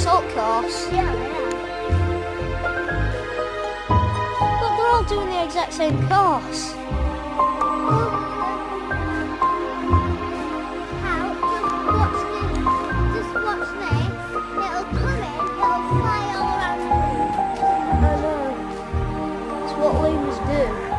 assault course. Yeah, yeah. Look, they're all doing the exact same course. 嗯